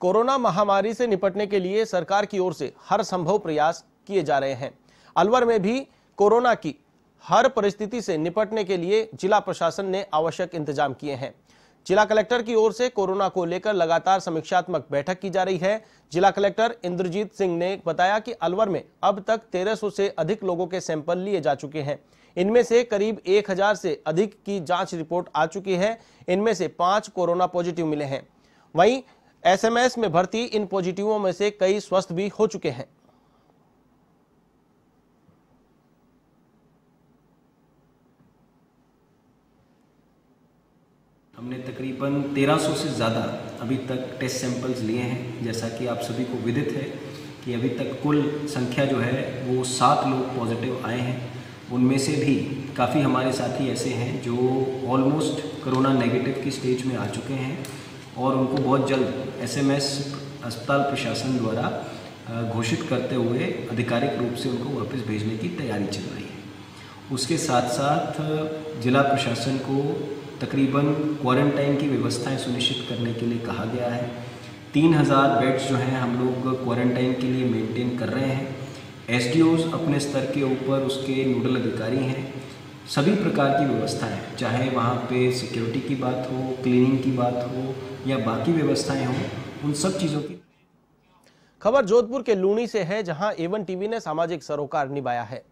Corona महामारी से निपटने के लिए सरकार की ओर से हर संभव प्रयास किए जा रहे हैं। अलवर में भी कोरोना की हर परिस्थिति से निपटने के लिए जिला प्रशासन ने आवश्यक इंतज़ाम किए हैं। जिला कलेक्टर की ओर से कोरोना को लेकर लगातार समीक्षात्मक बैठक की जा रही है। जिला कलेक्टर इंद्रजीत सिंह ने बताया कि अलवर में अब तक 1300 से अधिक लोगों के सैंपल लिए जा चुके हैं। इनमें से करीब 1000 से अधिक की जाँच रिपोर्ट आ चुकी है। इनमें से पाँच कोरोना पॉजिटिव मिले हैं। वहीं एसएमएस में भर्ती इन पॉजिटिवों में से कई स्वस्थ भी हो चुके हैं। हमने तकरीबन 1300 से ज़्यादा अभी तक टेस्ट सैंपल्स लिए हैं। जैसा कि आप सभी को विदित है कि अभी तक कुल संख्या जो है, वो सात लोग पॉजिटिव आए हैं। उनमें से भी काफ़ी हमारे साथी ऐसे हैं जो ऑलमोस्ट कोरोना नेगेटिव की स्टेज में आ चुके हैं। और उनको बहुत जल्द एसएमएस अस्पताल प्रशासन द्वारा घोषित करते हुए आधिकारिक रूप से उनको वापस भेजने की तैयारी चल रही है। उसके साथ साथ जिला प्रशासन को तकरीबन क्वारंटाइन की व्यवस्थाएँ सुनिश्चित करने के लिए कहा गया है। तीन हज़ार बेड्स जो हैं हम लोग क्वारंटाइन के लिए मेंटेन कर रहे हैं। एस अपने स्तर के ऊपर उसके नोडल अधिकारी हैं। सभी प्रकार की व्यवस्थाएँ चाहे वहाँ पे सिक्योरिटी की बात हो क्लीनिंग की बात हो, या बाकी व्यवस्थाएँ हो, उन सब चीज़ों की खबर जोधपुर के लूणी से है, जहाँ एवन टीवी ने सामाजिक सरोकार निभाया है।